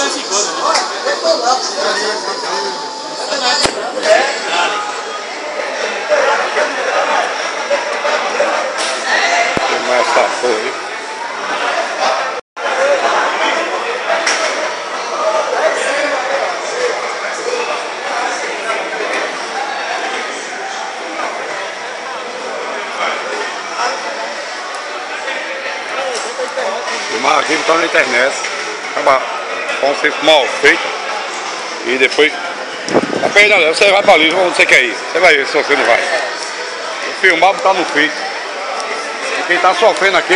Tem mais essa porra aí. Filmar aqui que tá na internet. Acaba um serviço mal feito. E depois. Tá perdendo, você vai pra ali, onde você quer ir. Você vai ver se você não vai. Vou filmar botar no Face. E quem tá sofrendo aqui.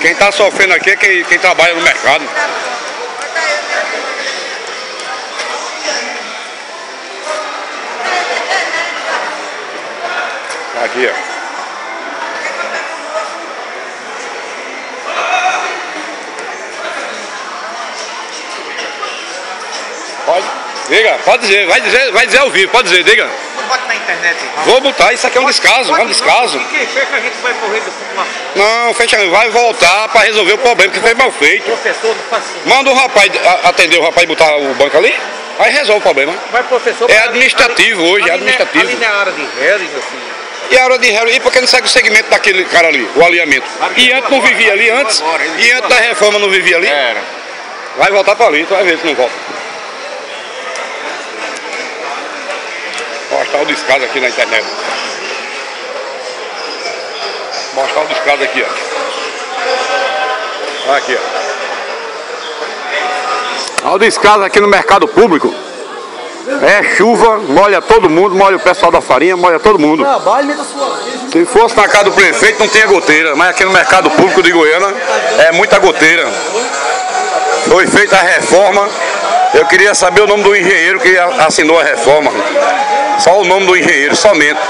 Quem tá sofrendo aqui é quem, quem trabalha no mercado. Aqui, ó. Pode. Diga, pode dizer, vai dizer, vai dizer ao vivo, pode dizer, diga. Não bota na internet, irmão. Vou botar, isso aqui é um descaso, é um descaso. Quem fecha a gente vai correr do uma Não, fecha, vai voltar para resolver o problema, que foi mal feito. professor não faz assim. Manda o rapaz atender o rapaz e botar o banco ali, aí resolve o problema. Mas professor. É administrativo hoje, é ali não administrativo. Ali não é área de Harry, meu filho. E a hora de Harry, e por que não segue o segmento daquele cara ali, o alinhamento? E antes não vivia ali, antes, e antes da reforma não vivia ali? Era. Vai voltar para ali, tu vai ver se não volta. Mostrar o descaso aqui na internet. Mostrar o descaso aqui, ó. Olha aqui, ó. Olha o descaso aqui no mercado público. É chuva, molha todo mundo, molha o pessoal da farinha, molha todo mundo. Se fosse na casa do prefeito não tinha goteira, mas aqui no mercado público de Goiânia é muita goteira. Foi feita a reforma. Eu queria saber o nome do engenheiro que assinou a reforma. Só o nome do engenheiro, somente.